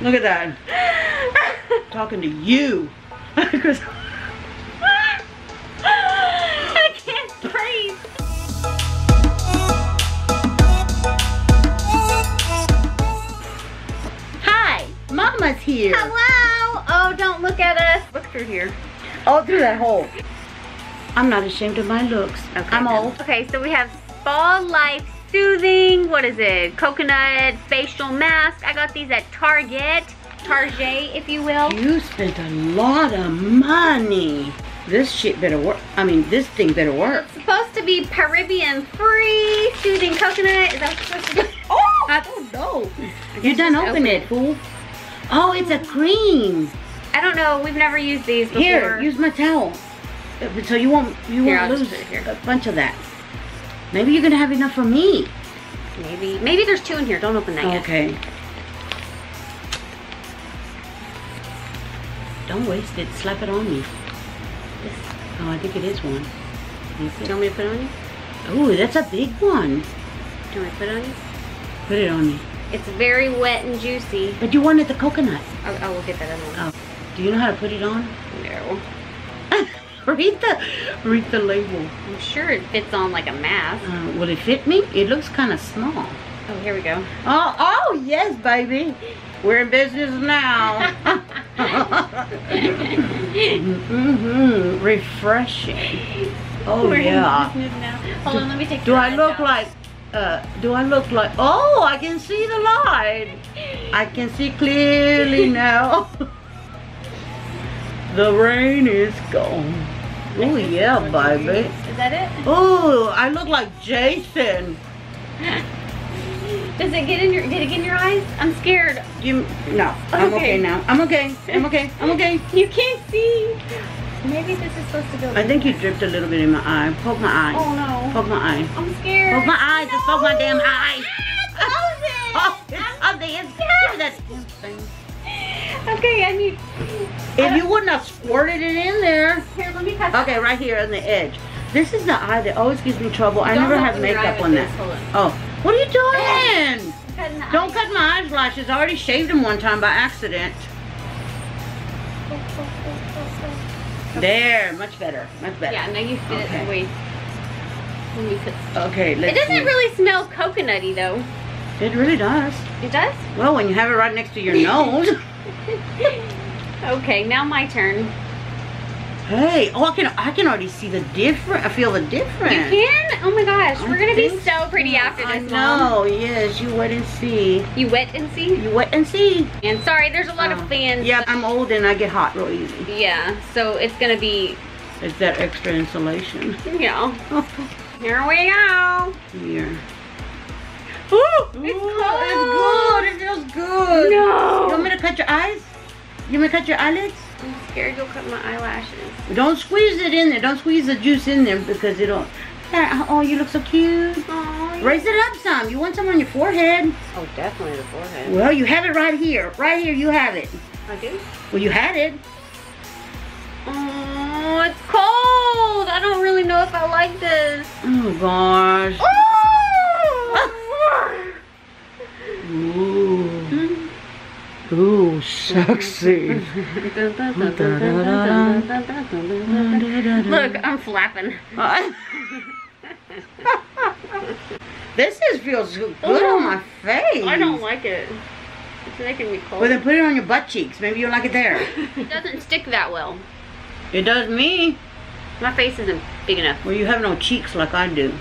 Look at that. Talking to you. 'Cause- I can't breathe. Hi, Mama's here. Hello. Oh, don't look at us. Look through here. All through that hole. I'm not ashamed of my looks. I'm old. Okay, so we have Spa Life Soothing. What is it? Coconut facial mask. I got these at Target. Target, if you will. You spent a lot of money. This shit better work. I mean, this thing better work. Supposed to be paraben free soothing coconut. Is that supposed to be? Oh, I don't know. You done open open it, fool. Oh, it's a cream. I don't know. We've never used these before. Here, use my towel. Uh, So you won't you Here, won't I'll lose it here. a bunch of that. Maybe you're gonna have enough for me. Maybe. Maybe there's two in here. Don't open that yet. Okay. Don't waste it. Slap it on me. Oh, I think it is one. Do you want me to put it on you? Oh, that's a big one. Do you want me to put it on you? Put it on me. It's very wet and juicy. But you wanted the coconut. Oh, oh we'll get that other one. Oh. Do you know how to put it on? No. Read the read the label. I'm sure it fits on like a mask. Uh, will it fit me? It looks kind of small. Oh, here we go. Oh, oh yes, baby. We're in business now. mm-hmm. Refreshing. Oh We're in yeah. business now. Hold on, let me take Do I look out. like? Uh, do I look like? Oh, I can see the light. I can see clearly now. The rain is gone. Oh yeah, baby. Is that it? Oh, I look like Jason. Does it get in your? Did it get in your eyes? I'm scared. You no, I'm okay Okay. now. I'm okay. I'm okay. I'm okay. You can't see. Maybe this is supposed to go. I think you dripped a little bit in my eye. Poke my eye. Oh no. Poke my eye. I'm scared. Poke my eye. Just poke my damn eye. Ah, close it. Oh, it's ugly. It's give me that damn thing. Okay, I need. If you wouldn't have squirted it in there. Here, let me cut. Okay, right here on the edge. This is the eye that always gives me trouble. I never have open your eye makeup on this. that. Oh, what are you doing? I'm cutting the Don't cut my eyelashes. I already shaved them one time by accident. There, much better. Much better. Yeah, now you fit Okay. it away. When you put. Okay, It doesn't see. really smell coconutty though. It really does. It does? Well, when you have it right next to your nose. okay, now my turn. hey, oh, I can I can already see the difference. I feel the difference. You can? Oh my gosh, I we're gonna be so pretty after I this, Mom. know. Yes, you wait and see. You wet and see? You wait and see. And sorry, there's a lot Oh. of fans. Yeah, I'm old and I get hot real easy. Yeah, so it's gonna be, It's that extra insulation. Yeah. Here we go. Here. Ooh, It's It's good. It feels good. No. You want me to cut your eyes? You want to cut your eyelids? I'm scared you'll cut my eyelashes. Don't squeeze it in there. Don't squeeze the juice in there because it'll. Oh, you look so cute. Aww. Raise it up some. You want some on your forehead? Oh, definitely the forehead. Well, you have it right here. Right here, you have it. I do? Well, you had it. Oh, it's cold. I don't really know if I like this. Oh gosh. Oh! Ooh. Ooh, sexy. Look, I'm flapping. this is feels good on my face. I don't like it. It's making me cold. Well, then put it on your butt cheeks. Maybe you'll like it there. It doesn't stick that well. it does me. My face isn't big enough. Well, you have no cheeks like I do.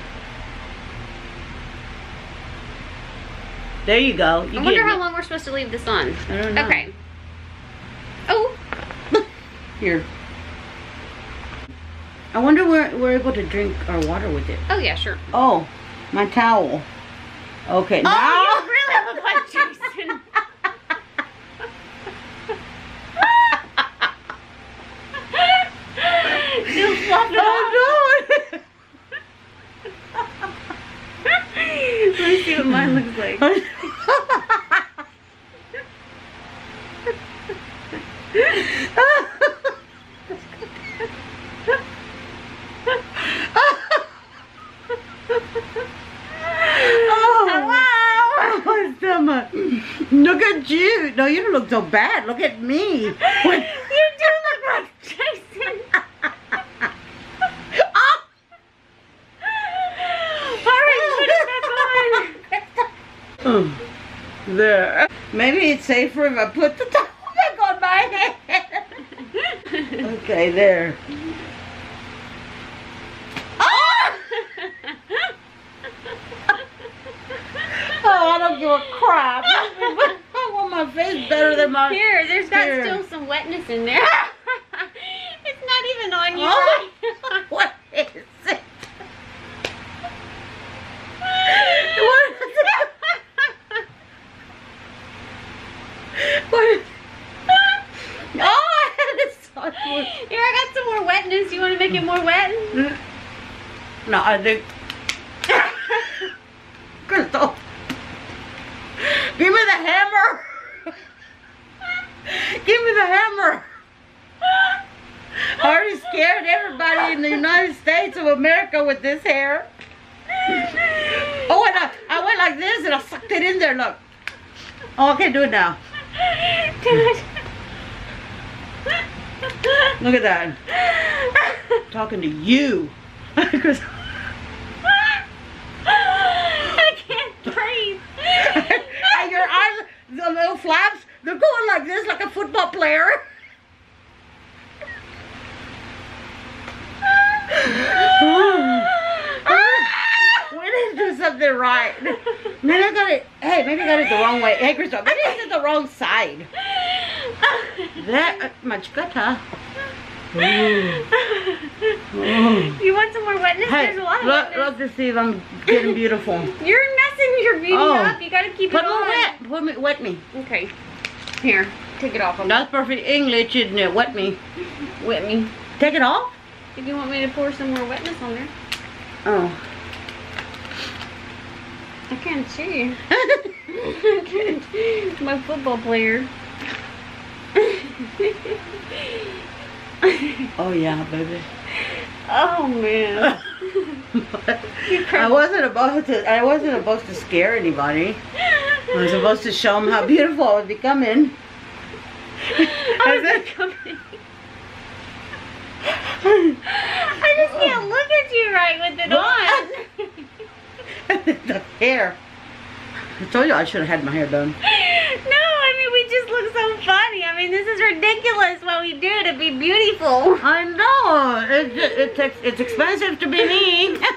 There you go. You I wonder how it. long we're supposed to leave this on. I don't know. Okay. Oh, Here. I wonder where we're able to drink our water with it. oh yeah, sure. Oh, my towel. Okay, oh, now. Oh, you really look like Jason. Still fluff it off. Oh no! Let me see what mine looks like. oh, oh Look at you. No, you don't look so bad. Look at me. When- You do look like Jason. Oh! All right, put it back on. Oh, there. Maybe it's safer if I put the towel back on my head. okay, there. Oh! oh, I don't give a crap. I want my face better than my. Here, there's got Here. still some wetness in there. it's not even on you. Oh, what is it? What is it? What is Oh, it's so Here, I got some more wetness. You want to make it more wet? No, I think. Crystal. Give me the hammer. Give me the hammer. I already scared everybody in the United States of America with this hair. Oh, and I, I went like this and I sucked it in there. Look. Oh, I can do it now. Look at that. Talking to you. 'Cause- I can't breathe. and your eyes, the little flaps, they're going like this, like a football player. we didn't do something right. Maybe I got it. Hey, maybe I got it the wrong way. Hey, Crystal, maybe I did the wrong side. That uh, much better. You want some more wetness? Hey, There's a lot of look, wetness. look to see if I'm getting beautiful. You're messing your beauty Oh. up. You gotta keep Put it on. wet. Put me, wet me. Okay. Here, take it off. That's perfect English, isn't it? Wet me. Wet me. Take it off? If you want me to pour some more wetness on there, Oh. I can't see. I can't. My football player. oh yeah, baby. oh man. I wasn't about to. I wasn't supposed to scare anybody. I was supposed to show them how beautiful I was becoming. I was becoming. I just can't look at you right with it on. the hair. I told you I should have had my hair done. No, I mean we just look so funny. I mean this is ridiculous what we do to be beautiful. I know. It, it, it's it's expensive to be me.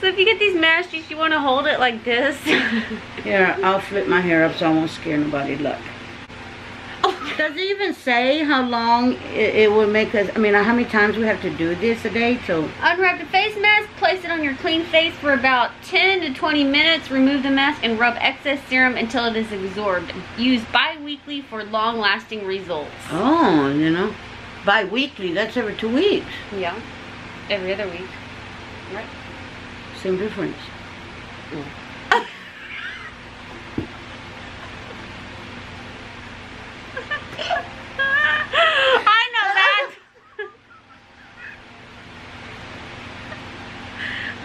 So if you get these masties, you want to hold it like this. Here, I'll flip my hair up so I won't scare nobody. Look. Does it even say how long it, it will make us? I mean, how many times we have to do this a day? So, Unwrap the face mask, place it on your clean face for about 10 to 20 minutes, remove the mask, and rub excess serum until it is absorbed. Use bi-weekly for long-lasting results. oh, you know, bi-weekly. That's every two weeks. Yeah, every other week. Right. Same difference. I know that.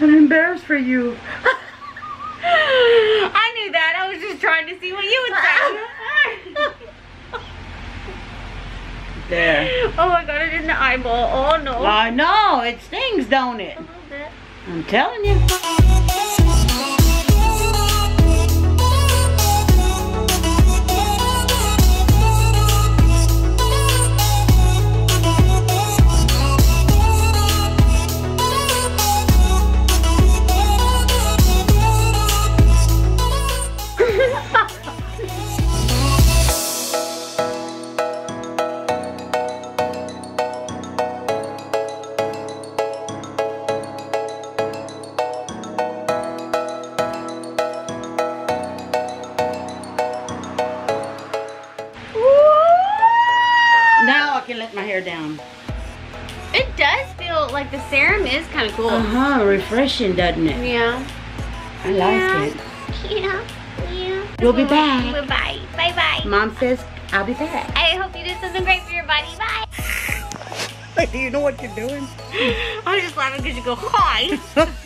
I'm embarrassed for you. I knew that. I was just trying to see what you would say. There. oh, I got it in the eyeball. Oh no. I know. It stings, don't it? A little bit. I'm telling you. Hair down. It does feel like the serum is kind of cool. Uh huh. Refreshing, doesn't it? Yeah. I like it. Yeah. Yeah. We'll be back. Bye. Bye bye. Mom says I'll be back. I hope you did something great for your body. Bye. Do you know what you're doing? I'm just laughing because you go hi.